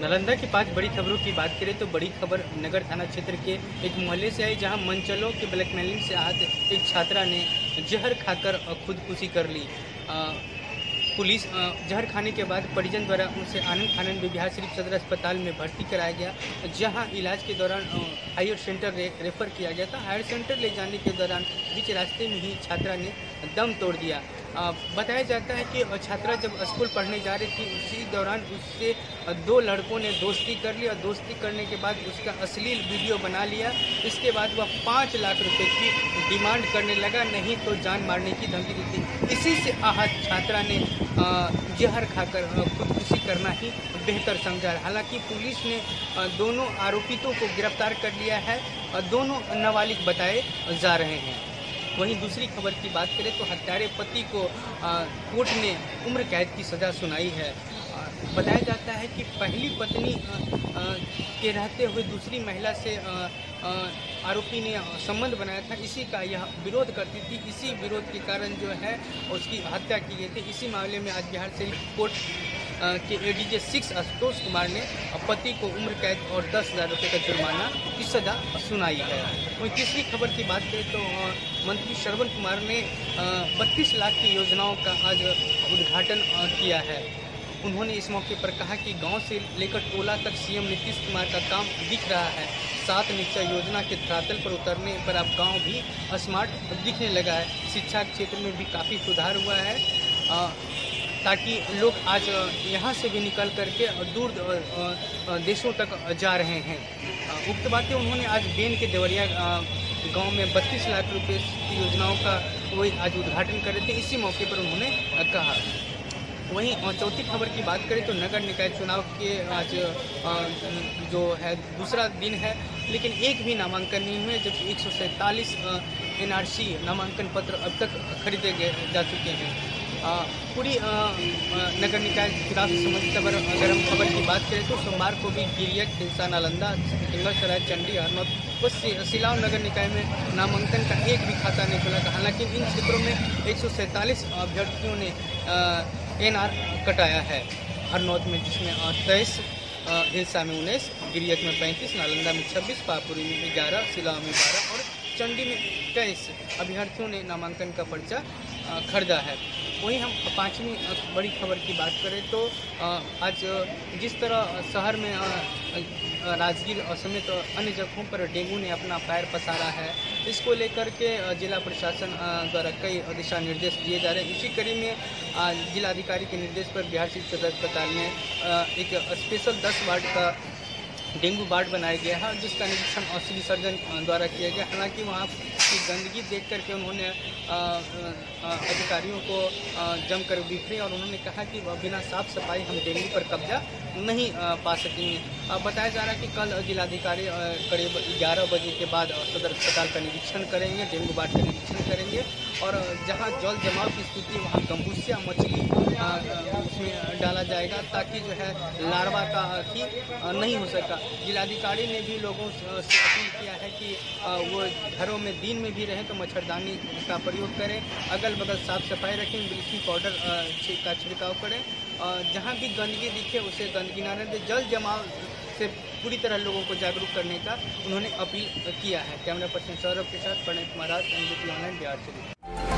नालंदा की पाँच बड़ी खबरों की बात करें तो बड़ी खबर नगर थाना क्षेत्र के एक मोहल्ले से आई, जहाँ मंचलों के ब्लैकमेलिंग से आज एक छात्रा ने जहर खाकर खुदकुशी कर ली। पुलिस जहर खाने के बाद परिजन द्वारा उनसे आनंद आनंद बिहार शरीफ सदर अस्पताल में भर्ती कराया गया जहाँ इलाज के दौरान हायर सेंटर रे, रेफर किया गया था। हायर सेंटर ले जाने के दौरान बीच रास्ते में ही छात्रा ने दम तोड़ दिया। बताया जाता है कि छात्रा जब स्कूल पढ़ने जा रही थी उसी दौरान उससे दो लड़कों ने दोस्ती कर ली और दोस्ती करने के बाद उसका अश्लील वीडियो बना लिया। इसके बाद वह पाँच लाख रुपए की डिमांड करने लगा नहीं तो जान मारने की धमकी दी थी इसी से आहत छात्रा ने जहर खाकर खुदकुशी करना ही बेहतर समझा। हालाँकि पुलिस ने दोनों आरोपितों को गिरफ़्तार कर लिया है, और दोनों नाबालिग बताए जा रहे हैं। वहीं दूसरी खबर की बात करें तो हत्यारे पति को कोर्ट ने उम्र कैद की सज़ा सुनाई है। बताया जाता है कि पहली पत्नी के रहते हुए दूसरी महिला से आरोपी ने संबंध बनाया था। इसी का यह विरोध करती थी। इसी विरोध के कारण जो है, उसकी हत्या की गई थी। इसी मामले में आज बिहार शरीफ कोर्ट के एडीजे सिक्स आशुतोष कुमार ने पति को उम्र कैद और दस हज़ार रुपये का जुर्माना की सज़ा सुनाई है। वहीं तीसरी खबर की बात करें तो मंत्री श्रवण कुमार ने बत्तीस लाख की योजनाओं का आज उद्घाटन किया है। उन्होंने इस मौके पर कहा कि गाँव से लेकर टोला तक सीएम नीतीश कुमार का काम दिख रहा है। सात निश्चय योजना के धरातल पर उतरने पर अब गाँव भी स्मार्ट दिखने लगा है। शिक्षा क्षेत्र में भी काफ़ी सुधार हुआ है अ, ताकि लोग आज यहाँ से भी निकल करके दूर देशों तक जा रहे हैं। उक्त बातें उन्होंने आज बेन के देवरिया गाँव में बत्तीस लाख रुपए की योजनाओं का वो आज उद्घाटन कर रहे थे। इसी मौके पर उन्होंने कहा। वहीं चौथी खबर की बात करें तो नगर निकाय चुनाव के आज जो है, दूसरा दिन है, लेकिन एक भी नामांकन नहीं हुए, जबकि एक सौ सैंतालीस एनआरसी नामांकन पत्र अब तक खरीदे गए, जा चुके हैं। पूरी नगर निकाय चुनाव से संबंधित अगर अगर हम खबर की बात करें तो सोमवार को भी गिरियक हिलसा नालंदा जंगलसराय चंडी, हरनौत सिलाव नगर निकाय में नामांकन का एक भी खाता नहीं खुला था। हालाँकि इन क्षेत्रों में एक सौ सैंतालीस अभ्यर्थियों ने एन आर कटाया है। हरनौत में जिसमें तेईस हिलसा में उन्नीस गिरियत में पैंतीस, नालंदा में छब्बीस, पापुरी में ग्यारह सिला में बारह और चंडी में इक्कीस अभ्यर्थियों ने नामांकन का पर्चा खरीदा है। वहीं हम पाँचवीं बड़ी खबर की बात करें तो आज जिस तरह शहर में राजगीर और समेत अन्य जगहों पर डेंगू ने अपना पैर पसारा है, इसको लेकर के जिला प्रशासन द्वारा कई दिशा निर्देश दिए जा रहे हैं। इसी कड़ी में जिलाधिकारी के निर्देश पर बिहार सिविल अस्पताल में एक स्पेशल दस वार्ड का डेंगू वार्ड बनाया गया है जिसका निरीक्षण सिविल सर्जन द्वारा किया गया। हालाँकि वहाँ की गंदगी देख करके उन्होंने अधिकारियों को जमकर बिखरे और उन्होंने कहा कि बिना साफ़ सफ़ाई हम डेंगू पर कब्जा नहीं पा सकेंगे। बताया जा रहा है कि कल जिलाधिकारी करीब ग्यारह बजे के बाद सदर अस्पताल का निरीक्षण करेंगे, डेंगू वार्ड का निरीक्षण करेंगे। और जहाँ जल जमाव की स्थिति, वहाँ गंबूसिया मछली उसमें डाला जाएगा ताकि जो है लार्वा का ही नहीं हो सका। जिलाधिकारी ने भी लोगों से अपील किया है कि वो घरों में दिन में भी रहें तो मच्छरदानी का प्रयोग करें अगल बगल साफ़ सफ़ाई रखें, ब्लीचिंग पाउडर का छिड़काव करें। जहाँ भी गंदगी दिखे, उसे गंदगी ना रहने दें जल जमाव से पूरी तरह लोगों को जागरूक करने का उन्होंने अपील किया है। कैमरा पर्सन सौरभ के साथ प्रणय कुमार एनबीटी ऑनलाइन, बिहार से।